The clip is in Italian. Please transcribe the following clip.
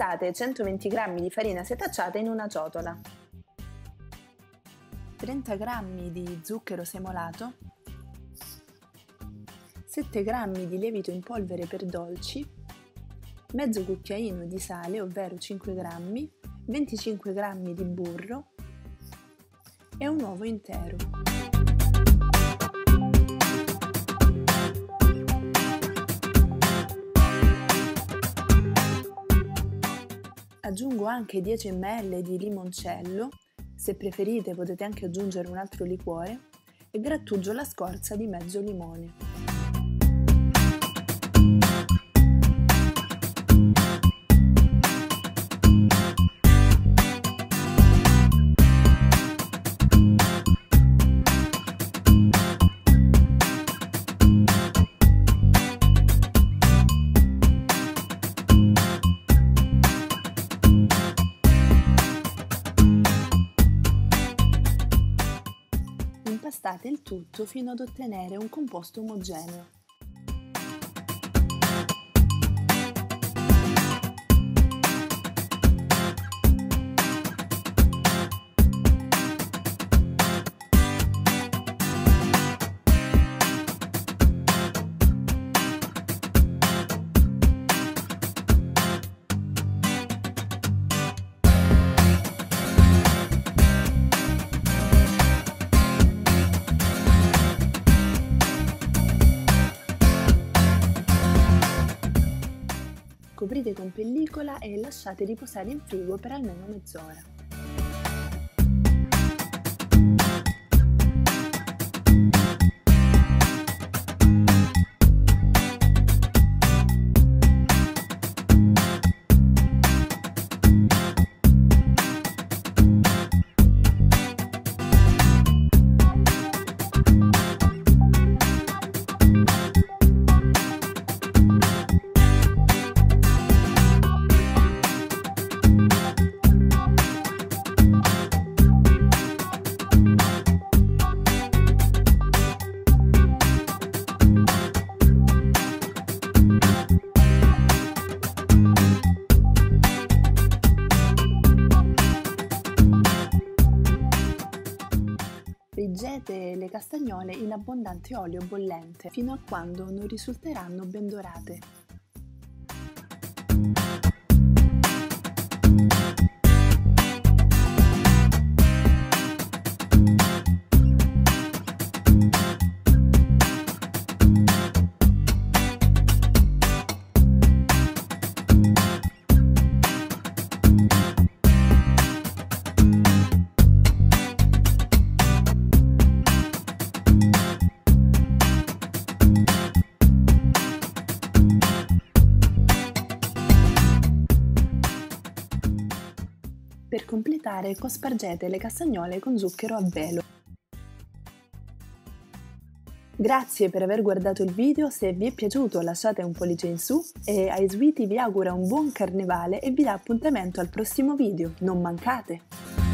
Mettate 120 g di farina setacciata in una ciotola. 30 g di zucchero semolato, 7 g di lievito in polvere per dolci, mezzo cucchiaino di sale, ovvero 5 g, 25 g di burro e un uovo intero. Aggiungo anche 10 ml di limoncello, se preferite potete anche aggiungere un altro liquore, e grattugio la scorza di mezzo limone. Impastate il tutto fino ad ottenere un composto omogeneo. Coprite con pellicola e lasciate riposare in frigo per almeno mezz'ora. Friggete le castagnole in abbondante olio bollente fino a quando non risulteranno ben dorate. Per completare cospargete le castagnole con zucchero a velo. Grazie per aver guardato il video, se vi è piaciuto lasciate un pollice in su e ai Sweetie vi augura un buon carnevale e vi dà appuntamento al prossimo video, non mancate!